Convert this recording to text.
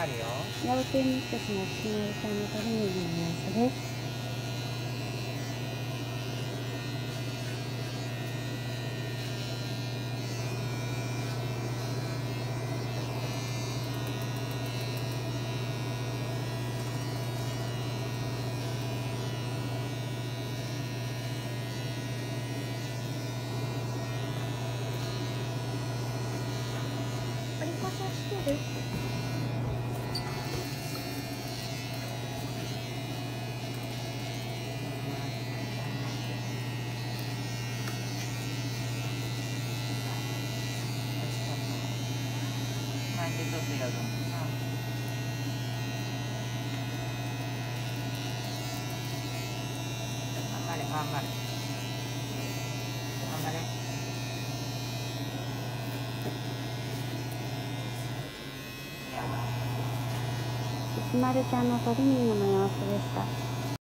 かるよ。ラウテンミックスのスマイルちゃんのトレーニングの様子ですおりこさしてる？巻いてちょっとやる頑張れ。頑張れ。頑張れ。いやスマルちゃんのトリミングの様子でした